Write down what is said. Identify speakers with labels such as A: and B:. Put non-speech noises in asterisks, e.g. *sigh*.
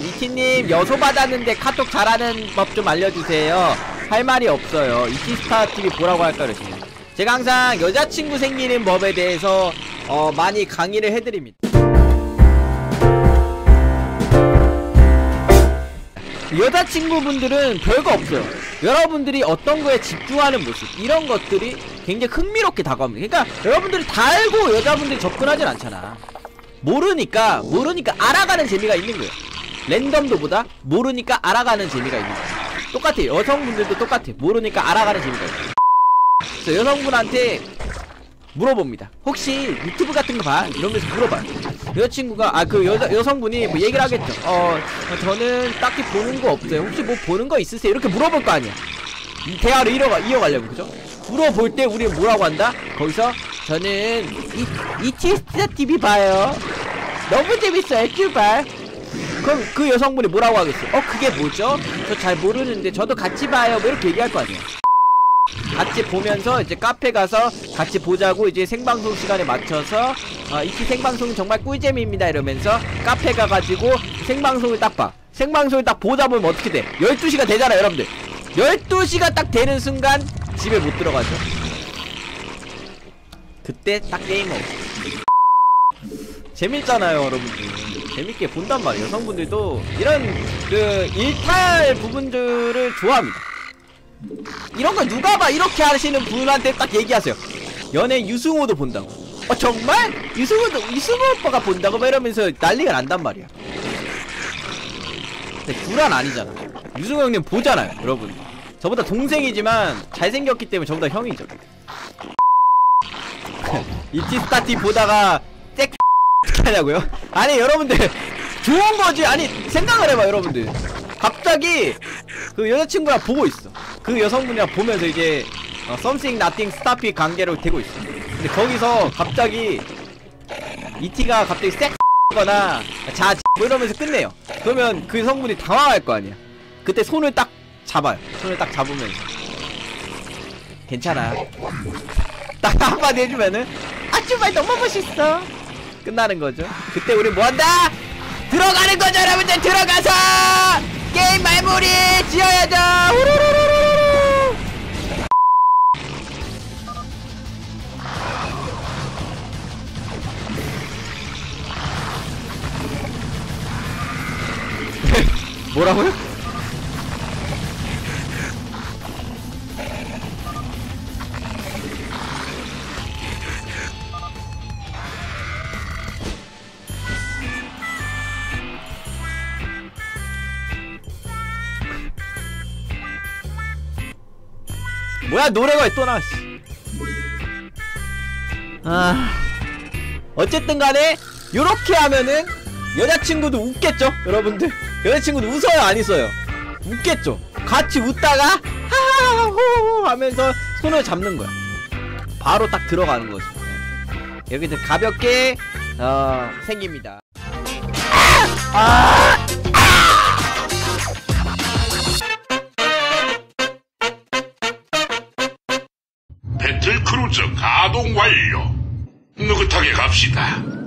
A: 이티님 여소 받았는데 카톡 잘하는 법 좀 알려주세요. 할 말이 없어요. 이티스타TV 보라고 할까 그러시네 제가 항상 여자친구 생기는 법에 대해서 어, 많이 강의를 해드립니다. 여자친구분들은 별거 없어요. 여러분들이 어떤 거에 집중하는 모습 이런 것들이 굉장히 흥미롭게 다가옵니다. 그러니까 여러분들이 다 알고 여자분들이 접근하진 않잖아. 모르니까 모르니까 알아가는 재미가 있는 거예요 랜덤도보다 모르니까 알아가는 재미가 있는 거예요 똑같아 여성분들도 똑같아 모르니까 알아가는 재미가 있어요. 그래서 여성분한테 물어봅니다. 혹시 유튜브 같은 거 봐? 이러면서 물어봐요. 여자친구가 아 그 여자 여성분이 뭐 얘기를 하겠죠. 어 저는 딱히 보는 거 없어요. 혹시 뭐 보는 거 있으세요? 이렇게 물어볼 거 아니야. 이 대화를 이어가, 이어가려고 그죠? 물어볼 때 우리 뭐라고 한다? 거기서 저는 이, 이티스타 TV 봐요. 너무 재밌어요. 출발 그럼 그 여성분이 뭐라고 하겠어? 어 그게 뭐죠? 저 잘 모르는데 저도 같이 봐요 뭐 이렇게 얘기할 거 아니야 같이 보면서 이제 카페 가서 같이 보자고 이제 생방송 시간에 맞춰서 어, 이期생방송은 정말 꿀잼입니다 이러면서 카페 가가지고 생방송을 딱 봐. 생방송을 딱 보다 보면 어떻게 돼? 12시가 되잖아 여러분들. 12시가 딱 되는 순간 집에 못 들어가죠. 그때 딱 게임 오버. 재밌잖아요 여러분들. 재밌게 본단 말이에요. 여성분들도 이런 그 일탈 부분들을 좋아합니다. 이런 거 누가 봐? 이렇게 하시는 분한테 딱 얘기하세요. 연애 유승호도 본다고. 어 정말? 유승호도 유승호 오빠가 본다고? 막 이러면서 난리가 난단 말이야. 근데 구란 아니잖아. 유승호 형님 보잖아요 여러분. 저보다 동생이지만 잘생겼기 때문에 저보다 형이죠. *laughs* 이티스타티 보다가 하냐고요? 아니 여러분들 좋은 거지. 아니 생각을 해봐 여러분들. 갑자기 그 여자친구랑 보고 있어. 그 여성분이랑 보면서 이제 어, something nothing stop it 관계로 되고 있어. 근데 거기서 갑자기 이티가 갑자기 섹 거나 자, 뭐 이러면서 끝내요. 그러면 그 성분이 당황할 거 아니야. 그때 손을 딱 잡아요. 손을 딱 잡으면서. 괜찮아. 딱 한마디 해주면은 아줌마 너무 멋있어 끝나는 거죠. 그때 우리 뭐한다? 들어가는 거죠 여러분들. 들어가서 게임 말무리 지어야죠. *laughs* 뭐라고요? 뭐야 노래가 왜또 나와 씨. 아 어쨌든 간에 요렇게 하면은 여자친구도 웃겠죠 여러분들? 여자친구도 웃어요 안 웃어요? 웃겠죠? 같이 웃다가 하하호호 하면서 손을 잡는 거야. 바로 딱 들어가는 거지. 여기서 가볍게 어 생깁니다. 아!
B: 배틀 크루즈 가동 완료. 느긋하게 갑시다.